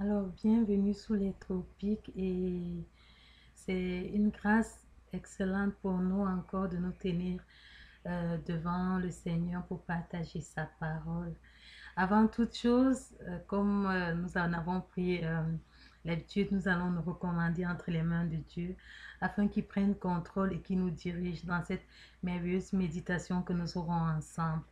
Alors, bienvenue sous les tropiques et c'est une grâce excellente pour nous encore de nous tenir euh, devant le Seigneur pour partager sa parole. Avant toute chose, euh, comme euh, nous en avons pris l'habitude, nous allons nous recommander entre les mains de Dieu afin qu'il prenne contrôle et qu'il nous dirige dans cette merveilleuse méditation que nous aurons ensemble.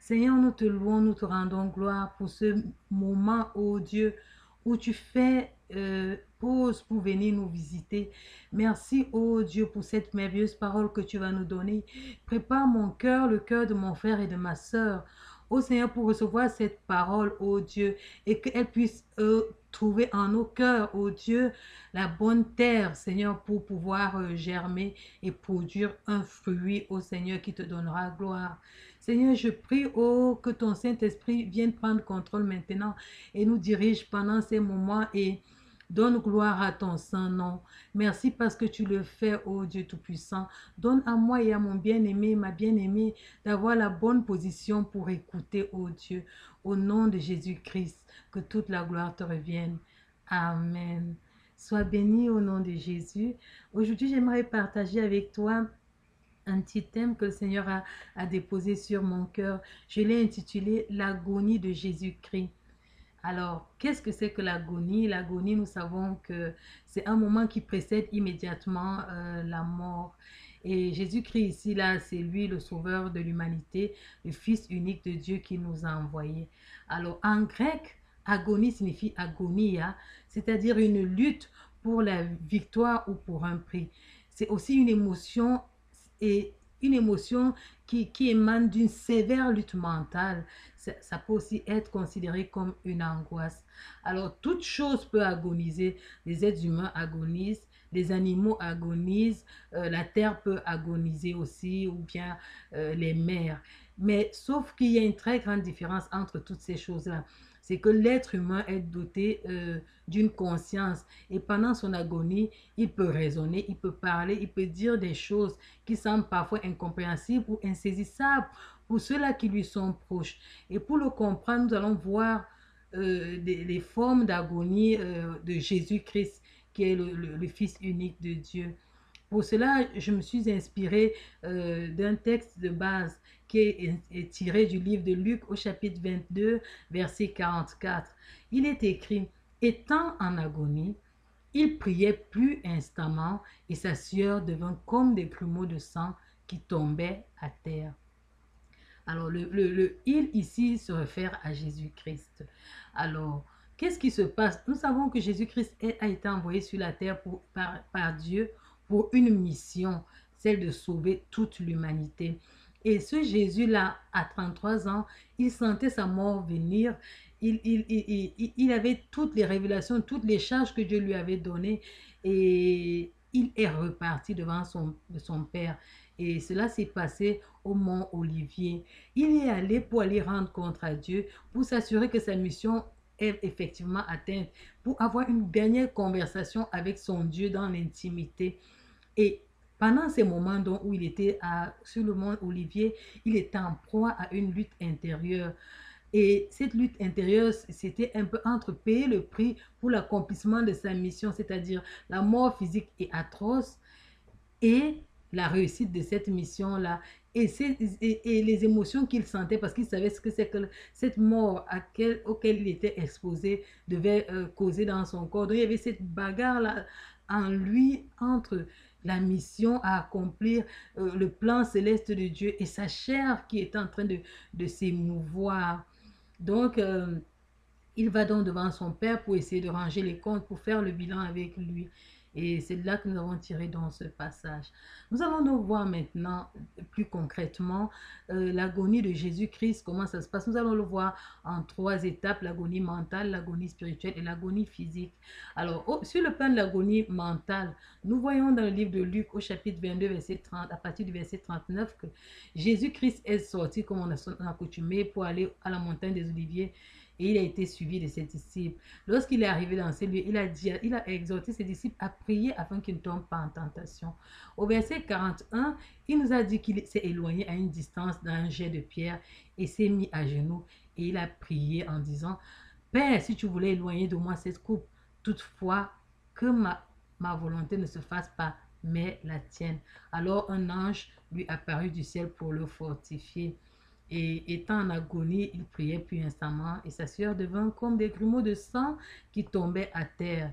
Seigneur, nous te louons, nous te rendons gloire pour ce moment, ô Dieu, où tu fais euh, pause pour venir nous visiter. Merci, oh Dieu, pour cette merveilleuse parole que tu vas nous donner. Prépare mon cœur, le cœur de mon frère et de ma soeur. Oh Seigneur, pour recevoir cette parole, oh Dieu, et qu'elle puisse euh, trouver en nos cœurs, oh Dieu, la bonne terre, Seigneur, pour pouvoir euh, germer et produire un fruit, oh Seigneur, qui te donnera gloire. Seigneur, je prie, oh, que ton Saint-Esprit vienne prendre contrôle maintenant et nous dirige pendant ces moments et Donne gloire à ton Saint-Nom. Merci parce que tu le fais, ô Dieu Tout-Puissant. Donne à moi et à mon bien-aimé, ma bien-aimée, d'avoir la bonne position pour écouter, ô Dieu. Au nom de Jésus-Christ, que toute la gloire te revienne. Amen. Sois béni au nom de Jésus. Aujourd'hui, j'aimerais partager avec toi un petit thème que le Seigneur a, déposé sur mon cœur. Je l'ai intitulé L'agonie de Jésus-Christ. Alors, qu'est-ce que c'est que l'agonie? L'agonie, nous savons que c'est un moment qui précède immédiatement euh, la mort. Et Jésus-Christ ici, là, c'est lui le sauveur de l'humanité, le Fils unique de Dieu qui nous a envoyés. Alors, en grec, agonie signifie agonia, c'est-à-dire une lutte pour la victoire ou pour un prix. C'est aussi une émotion et une émotion qui, émane d'une sévère lutte mentale. Ça, ça, peut aussi être considéré comme une angoisse. Alors, toute chose peut agoniser. Les êtres humains agonisent, les animaux agonisent, euh, la terre peut agoniser aussi, ou bien euh, les mers. Mais sauf qu'il y a une très grande différence entre toutes ces choses-là c'est que l'être humain est doté euh, d'une conscience et pendant son agonie, il peut raisonner, il peut parler, il peut dire des choses qui semblent parfois incompréhensibles ou insaisissables pour ceux-là qui lui sont proches. Et pour le comprendre, nous allons voir euh, les formes d'agonie euh, de Jésus-Christ, qui est le Fils unique de Dieu. Pour cela, je me suis inspirée euh, d'un texte de base qui est, tiré du livre de Luc au chapitre 22, verset 44. Il est écrit, étant en agonie, il priait plus instamment et sa sueur devint comme des plumeaux de sang qui tombaient à terre. Alors, le, il ici se réfère à Jésus-Christ. Alors, qu'est-ce qui se passe? Nous savons que Jésus-Christ a été envoyé sur la terre par Dieu pour une mission, celle de sauver toute l'humanité. Et ce Jésus-là, à 33 ans, il sentait sa mort venir. Il, avait toutes les révélations, toutes les charges que Dieu lui avait données. Et il est reparti devant son Père. Et cela s'est passé au mont Olivier. Il est allé pour aller rendre compte à Dieu, pour s'assurer que sa mission est effectivement atteinte, pour avoir une dernière conversation avec son Dieu dans l'intimité. Et pendant ces moments donc, où il était à, sur le mont Olivier, il était en proie à une lutte intérieure. Et cette lutte intérieure, c'était un peu entre payer le prix pour l'accomplissement de sa mission, c'est-à-dire la mort physique et atroce, et la réussite de cette mission-là. Et, et, et, les émotions qu'il sentait, parce qu'il savait ce que c'est que cette mort à quel, auquel il était exposé devait euh, causer dans son corps. Donc il y avait cette bagarre-là en lui entre la mission à accomplir, euh, le plan céleste de Dieu et sa chair qui est en train de, de s'émouvoir. Donc, euh, il va donc devant son père pour essayer de ranger les comptes, pour faire le bilan avec lui. Et c'est là que nous avons tiré dans ce passage. Nous allons donc voir maintenant plus concrètement euh, l'agonie de Jésus-Christ, comment ça se passe. Nous allons le voir en trois étapes, l'agonie mentale, l'agonie spirituelle et l'agonie physique. Alors, sur le plan de l'agonie mentale, nous voyons dans le livre de Luc au chapitre 22, verset 30, à partir du verset 39, que Jésus-Christ est sorti, comme on a accoutumé, pour aller à la montagne des Oliviers et il a été suivi de ses disciples. Lorsqu'il est arrivé dans ces lieux, il a, dit, il a exhorté ses disciples à prier afin qu'ils ne tombent pas en tentation. Au verset 41, il nous a dit qu'il s'est éloigné à une distance d'un jet de pierre et s'est mis à genoux et il a prié en disant Père, si tu voulais éloigner de moi cette coupe, toutefois, que ma, ma volonté ne se fasse pas, mais la tienne. Alors un ange lui apparut du ciel pour le fortifier. Et étant en agonie, il priait puis instamment, et sa sueur devint comme des grumeaux de sang qui tombaient à terre.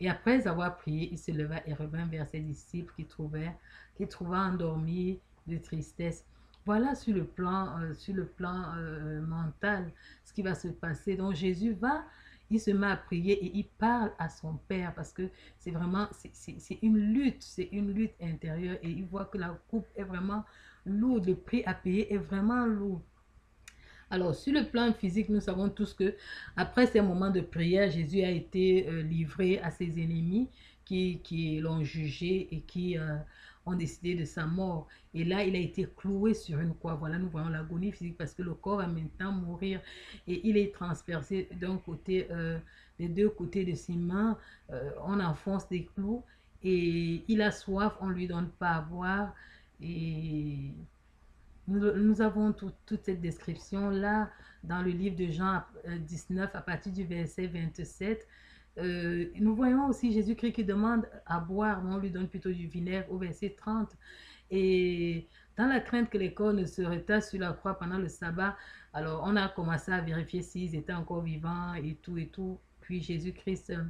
Et après avoir prié, il se leva et revint vers ses disciples qui trouvaient, qui trouva endormis de tristesse. Voilà sur le plan, euh, sur le plan euh, mental ce qui va se passer. Donc Jésus va, il se met à prier et il parle à son Père parce que c'est vraiment, c'est une lutte, c'est une lutte intérieure et il voit que la coupe est vraiment lourde, le prix à payer est vraiment lourd. Alors, sur le plan physique, nous savons tous que après ces moments de prière, Jésus a été euh, livré à ses ennemis qui, l'ont jugé et qui ont décidé de sa mort. Et là, il a été cloué sur une croix. Voilà, nous voyons l'agonie physique parce que le corps va maintenant mourir et il est transpercé d'un côté, euh, des deux côtés de ses mains. Euh, on enfonce des clous et il a soif, on lui donne pas à boire. Et nous, avons toute cette description là dans le livre de Jean 19 euh, à partir du verset 27. Euh, nous voyons aussi Jésus-Christ qui demande à boire, on lui donne plutôt du vinaigre au verset 30. Et dans la crainte que les corps ne se retassent sur la croix pendant le sabbat, alors on a commencé à vérifier s'ils étaient encore vivants et tout et tout. Puis Jésus-Christ euh,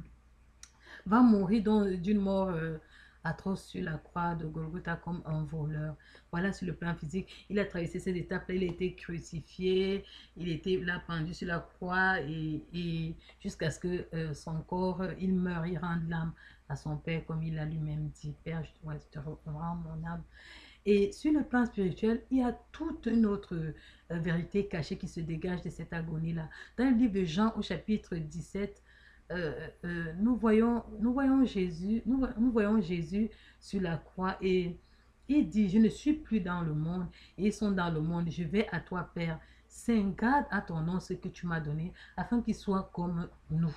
va mourir d'une mort euh, atroce sur la croix de Golgotha comme un voleur. Voilà sur le plan physique. Il a traversé cette étape-là, il a été crucifié, il était là pendu sur la croix et, jusqu'à ce que euh, son corps, il meure, il rende l'âme à son Père comme il a lui-même dit. Père, je te, rends mon âme. Et sur le plan spirituel, il y a toute une autre euh, vérité cachée qui se dégage de cette agonie-là. Dans le livre de Jean au chapitre 17, euh, euh, nous, voyons, nous, voyons Jésus, nous, voyons Jésus sur la croix et il dit, je ne suis plus dans le monde, ils sont dans le monde, je vais à toi, Père. Saint, garde à ton nom ce que tu m'as donné, afin qu'ils soient comme nous.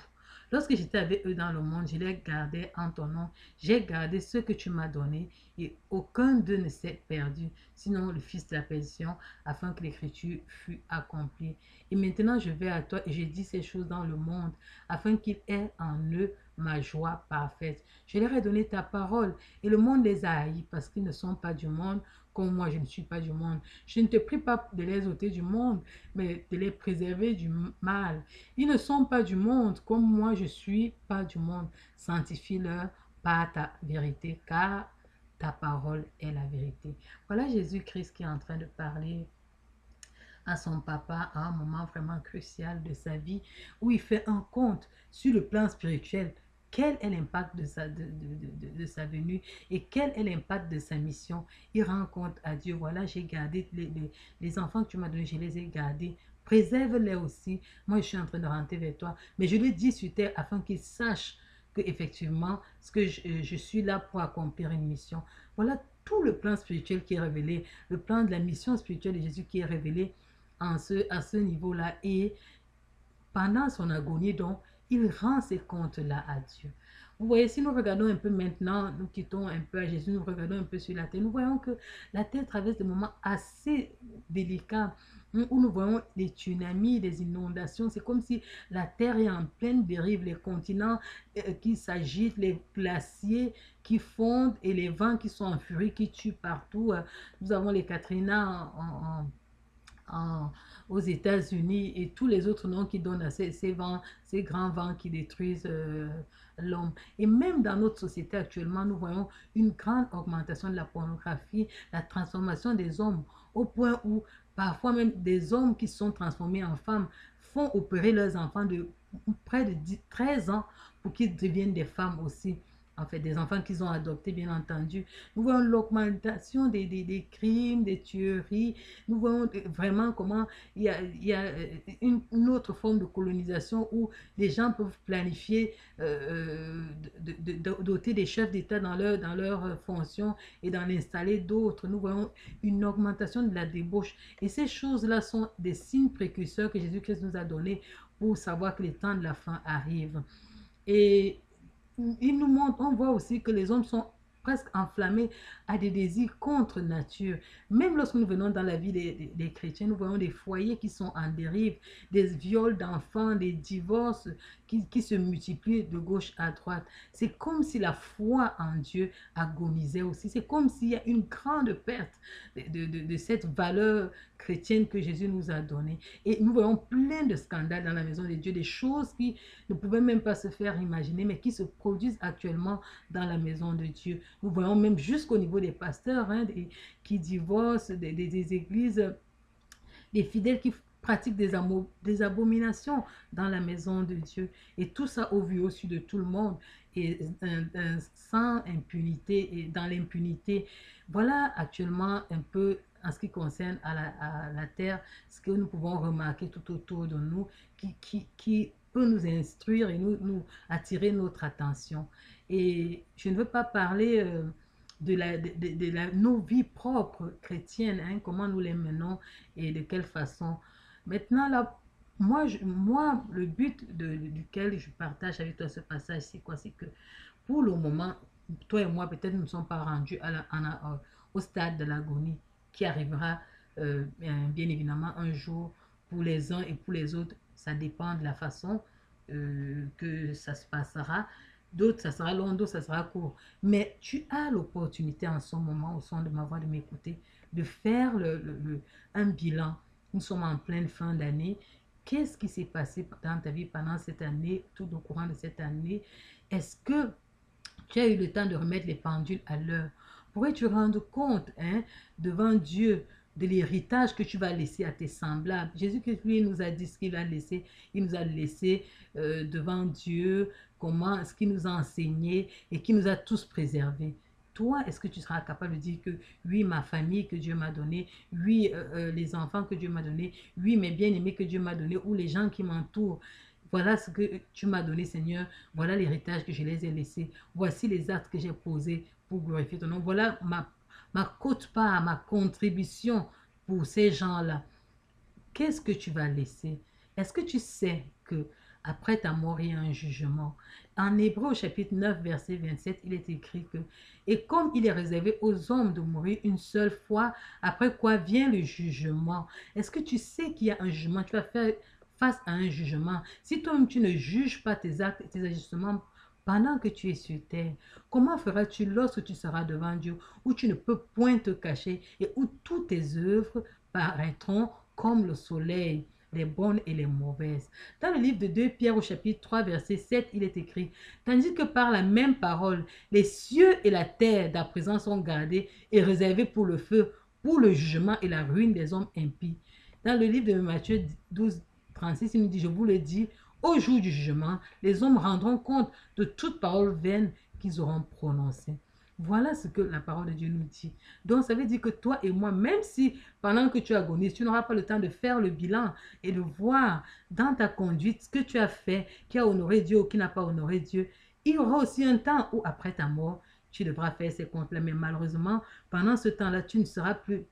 Lorsque j'étais avec eux dans le monde, je les gardais en ton nom. J'ai gardé ce que tu m'as donné et aucun d'eux ne s'est perdu, sinon le Fils de la perdition, afin que l'écriture fût accomplie. Et maintenant je vais à toi et je dis ces choses dans le monde, afin qu'il ait en eux ma joie parfaite. Je leur ai donné ta parole et le monde les a haïs parce qu'ils ne sont pas du monde comme moi je ne suis pas du monde. Je ne te prie pas de les ôter du monde, mais de les préserver du mal. Ils ne sont pas du monde comme moi je suis pas du monde. Sanctifie-leur par ta vérité, car ta parole est la vérité. Voilà Jésus-Christ qui est en train de parler à son papa à un moment vraiment crucial de sa vie où il fait un compte sur le plan spirituel quel est l'impact de sa, de, de, sa venue et quel est l'impact de sa mission? Il rend compte à Dieu, voilà, j'ai gardé les, les, enfants que tu m'as donnés, je les ai gardés. Préserve-les aussi. Moi, je suis en train de rentrer vers toi. Mais je les dis sur terre afin qu'ils sachent que effectivement, ce que je, je, suis là pour accomplir une mission. Voilà tout le plan spirituel qui est révélé, le plan de la mission spirituelle de Jésus qui est révélé en ce, à ce niveau-là. Et pendant son agonie, donc, il rend ces comptes-là à Dieu. Vous voyez, si nous regardons un peu maintenant, nous quittons un peu à Jésus, nous regardons un peu sur la terre, nous voyons que la terre traverse des moments assez délicats où nous voyons des tsunamis, des inondations. C'est comme si la terre est en pleine dérive, les continents euh, qui s'agitent, les glaciers qui fondent et les vents qui sont en furie, qui tuent partout. Euh, nous avons les Katrina en aux États-Unis et tous les autres noms qui donnent à ces, grands vents qui détruisent euh, l'homme. Et même dans notre société actuellement, nous voyons une grande augmentation de la pornographie, la transformation des hommes, au point où parfois même des hommes qui sont transformés en femmes font opérer leurs enfants de près de 13 ans pour qu'ils deviennent des femmes aussi en fait, des enfants qu'ils ont adoptés, bien entendu. Nous voyons l'augmentation des, des, crimes, des tueries. Nous voyons vraiment comment il y a, euh, une, autre forme de colonisation où les gens peuvent planifier, euh, de, doter des chefs d'État dans leur, dans leur fonction et d'en installer d'autres. Nous voyons une augmentation de la débauche. Et ces choses-là sont des signes précurseurs que Jésus-Christ nous a donnés pour savoir que les temps de la fin arrivent. Et il nous montre, on voit aussi que les hommes sont presque enflammés à des désirs contre nature. Même lorsque nous venons dans la vie des, des, chrétiens, nous voyons des foyers qui sont en dérive, des viols d'enfants, des divorces qui, qui, se multiplient de gauche à droite. C'est comme si la foi en Dieu agonisait aussi. C'est comme s'il y a une grande perte de, de, cette valeur chrétienne que Jésus nous a donnée. Et nous voyons plein de scandales dans la maison de Dieu, des choses qui ne pouvaient même pas se faire imaginer, mais qui se produisent actuellement dans la maison de Dieu. Nous voyons même jusqu'au niveau des pasteurs hein, qui divorcent, des, des, des, églises, des fidèles qui pratiquent des, abominations dans la maison de Dieu. Et tout ça au vu au-dessus de tout le monde et sans impunité et dans l'impunité. Voilà actuellement un peu en ce qui concerne à la, terre, ce que nous pouvons remarquer tout autour de nous qui, qui, qui peut nous instruire et nous, attirer notre attention. Et je ne veux pas parler euh, de, la, de, la, nos vies propres chrétiennes, hein, comment nous les menons et de quelle façon. Maintenant, là, moi, je, moi le but duquel je partage avec toi ce passage, c'est quoi? C'est que pour le moment, toi et moi, peut-être nous ne sommes pas rendus à, au stade de l'agonie qui arrivera euh, bien, évidemment un jour pour les uns et pour les autres. Ça dépend de la façon euh, que ça se passera. D'autres, ça sera long, d'autres, ça sera court. Mais tu as l'opportunité en ce moment, au son de ma voix, de m'écouter, de faire un bilan. Nous sommes en pleine fin d'année. Qu'est-ce qui s'est passé dans ta vie pendant cette année, tout au courant de cette année? Est-ce que tu as eu le temps de remettre les pendules à l'heure? Pourrais-tu rendre compte hein, devant Dieu de l'héritage que tu vas laisser à tes semblables? Jésus-Christ, lui, nous a dit ce qu'il a laissé. Il nous a laissé euh, devant Dieu, comment, ce qu'il nous a enseigné et qui nous a tous préservés. Toi, est-ce que tu seras capable de dire que oui, ma famille que Dieu m'a donnée, oui, euh, euh, les enfants que Dieu m'a donnés, oui, mes bien-aimés que Dieu m'a donnés, ou les gens qui m'entourent, voilà ce que tu m'as donné, Seigneur. Voilà l'héritage que je les ai laissés. Voici les actes que j'ai posés pour glorifier ton nom. Voilà ma, ma cote-part, ma contribution pour ces gens-là. Qu'est-ce que tu vas laisser? Est-ce que tu sais que après ta mort, il y a un jugement. En Hébreu chapitre 9, verset 27, il est écrit que Et comme il est réservé aux hommes de mourir une seule fois, après quoi vient le jugement. Est-ce que tu sais qu'il y a un jugement? Tu vas faire face à un jugement. Si toi-même tu ne juges pas tes actes et tes ajustements pendant que tu es sur terre, comment feras-tu lorsque tu seras devant Dieu, où tu ne peux point te cacher et où toutes tes œuvres paraîtront comme le soleil, les bonnes et les mauvaises. Dans le livre de 2 Pierre au chapitre 3 verset 7, il est écrit, tandis que par la même parole, les cieux et la terre d'à présent sont gardés et réservés pour le feu, pour le jugement et la ruine des hommes impies. Dans le livre de Matthieu 12, 36, il nous dit, je vous le dis, au jour du jugement, les hommes rendront compte de toute parole vaine qu'ils auront prononcée. Voilà ce que la parole de Dieu nous dit. Donc, ça veut dire que toi et moi, même si pendant que tu agonises, tu n'auras pas le temps de faire le bilan et de voir dans ta conduite ce que tu as fait, qui a honoré Dieu ou qui n'a pas honoré Dieu, il y aura aussi un temps où, après ta mort, tu devras faire ces comptes-là. Mais malheureusement, pendant ce temps-là, tu ne seras plus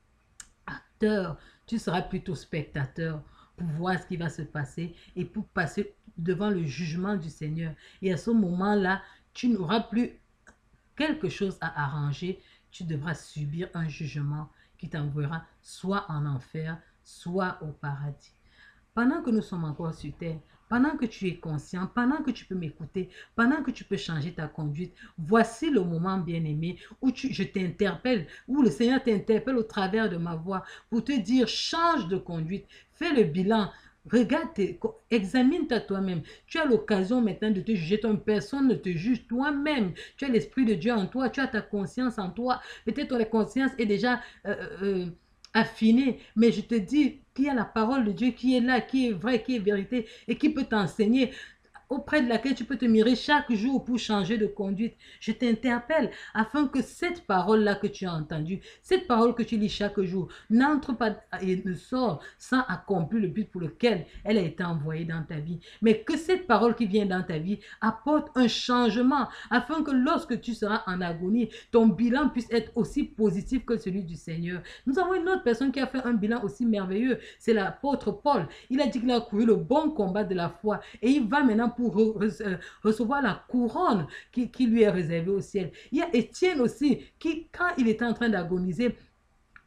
acteur, tu seras plutôt spectateur pour voir ce qui va se passer et pour passer devant le jugement du Seigneur. Et à ce moment-là, tu n'auras plus quelque chose à arranger. Tu devras subir un jugement qui t'envoiera soit en enfer, soit au paradis. Pendant que nous sommes encore sur terre, pendant que tu es conscient, pendant que tu peux m'écouter, pendant que tu peux changer ta conduite, voici le moment bien-aimé où je t'interpelle, où le Seigneur t'interpelle au travers de ma voix pour te dire change de conduite, fais le bilan, Regarde, examine-toi toi-même. Tu as l'occasion maintenant de te juger. Toi, personne ne te juge toi-même. Tu as l'Esprit de Dieu en toi. Tu as ta conscience en toi. Peut-être ton conscience est déjà euh, euh, affinée. Mais je te dis qu'il y a la parole de Dieu qui est là, qui est vraie, qui est vérité et qui peut t'enseigner auprès de laquelle tu peux te mirer chaque jour pour changer de conduite. Je t'interpelle afin que cette parole-là que tu as entendue, cette parole que tu lis chaque jour, n'entre pas et ne sort sans accomplir le but pour lequel elle a été envoyée dans ta vie. Mais que cette parole qui vient dans ta vie apporte un changement afin que lorsque tu seras en agonie, ton bilan puisse être aussi positif que celui du Seigneur. Nous avons une autre personne qui a fait un bilan aussi merveilleux. C'est l'apôtre Paul. Il a dit qu'il a couru le bon combat de la foi et il va maintenant pour recevoir la couronne qui, qui lui est réservée au ciel. Il y a Étienne aussi qui, quand il était en train d'agoniser,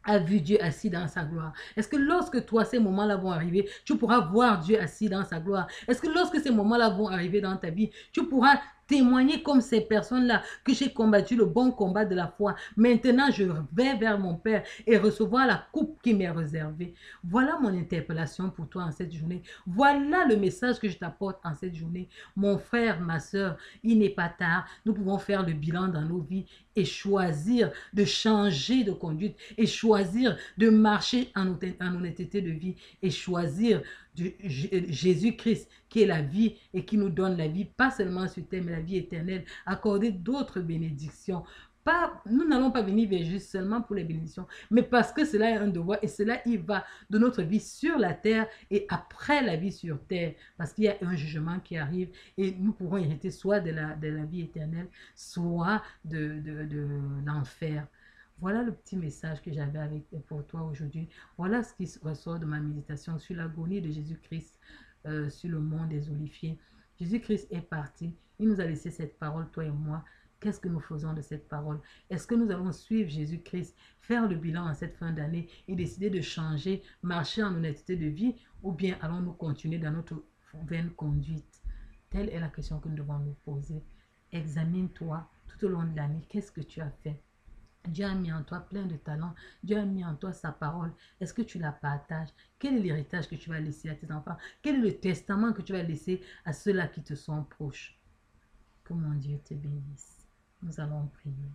a vu Dieu assis dans sa gloire Est-ce que lorsque toi, ces moments-là vont arriver, tu pourras voir Dieu assis dans sa gloire? Est-ce que lorsque ces moments-là vont arriver dans ta vie, tu pourras témoigner comme ces personnes-là que j'ai combattu le bon combat de la foi. Maintenant, je vais vers mon Père et recevoir la coupe qui m'est réservée. Voilà mon interpellation pour toi en cette journée. Voilà le message que je t'apporte en cette journée. Mon frère, ma soeur, il n'est pas tard. Nous pouvons faire le bilan dans nos vies et choisir de changer de conduite et choisir de marcher en honnêteté de vie et choisir Jésus-Christ qui est la vie et qui nous donne la vie, pas seulement sur terre, mais la vie éternelle, accorder d'autres bénédictions. Nous n'allons pas venir juste seulement pour les bénédictions, mais parce que cela est un devoir et cela il va de notre vie sur la terre et après la vie sur terre, parce qu'il y a un jugement qui arrive et nous pourrons hériter soit de la, vie éternelle, soit de l'enfer. Voilà le petit message que j'avais avec pour toi aujourd'hui. Voilà ce qui ressort de ma méditation sur l'agonie de Jésus-Christ euh, sur le monde des oliviers. Jésus-Christ est parti. Il nous a laissé cette parole, toi et moi. Qu'est-ce que nous faisons de cette parole? Est-ce que nous allons suivre Jésus-Christ, faire le bilan en cette fin d'année et décider de changer, marcher en honnêteté de vie ou bien allons-nous continuer dans notre vaine conduite? Telle est la question que nous devons nous poser. Examine-toi tout au long de l'année. Qu'est-ce que tu as fait? Dieu a mis en toi plein de talents. Dieu a mis en toi sa parole. Est-ce que tu la partages? Quel est l'héritage que tu vas laisser à tes enfants? Quel est le testament que tu vas laisser à ceux-là qui te sont proches? Que mon Dieu te bénisse. Nous allons prier.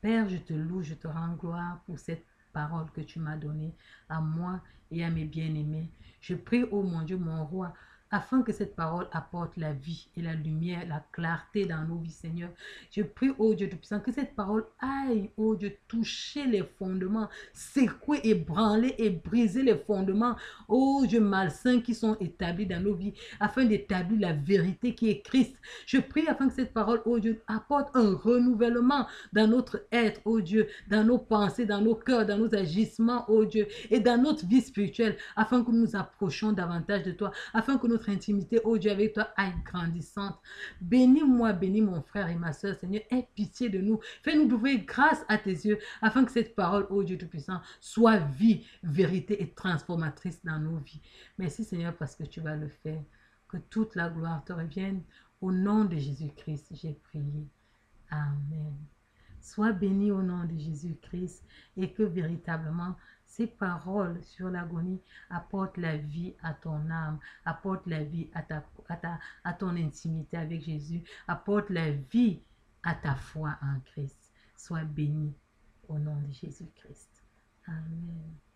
Père, je te loue, je te rends gloire pour cette parole que tu m'as donnée à moi et à mes bien-aimés. Je prie, ô mon Dieu, mon roi, afin que cette parole apporte la vie et la lumière, la clarté dans nos vies, Seigneur. Je prie, oh Dieu Tout-Puissant, que cette parole aille, oh Dieu, toucher les fondements, secouer, ébranler et briser les fondements, oh Dieu malsains qui sont établis dans nos vies, afin d'établir la vérité qui est Christ. Je prie afin que cette parole, oh Dieu, apporte un renouvellement dans notre être, oh Dieu, dans nos pensées, dans nos cœurs, dans nos agissements, oh Dieu, et dans notre vie spirituelle, afin que nous nous approchions davantage de toi, afin que nous intimité, oh Dieu, avec toi aille grandissante. Bénis-moi, bénis mon frère et ma soeur, Seigneur. Aie pitié de nous. Fais-nous trouver grâce à tes yeux, afin que cette parole, oh Dieu Tout-Puissant, soit vie, vérité et transformatrice dans nos vies. Merci, Seigneur, parce que tu vas le faire. Que toute la gloire te revienne. Au nom de Jésus-Christ, j'ai prié. Amen. Sois béni au nom de Jésus-Christ et que véritablement ces paroles sur l'agonie apportent la vie à ton âme, apportent la vie à, ton intimité avec Jésus, apportent la vie à ta foi en Christ. Sois béni au nom de Jésus-Christ. Amen.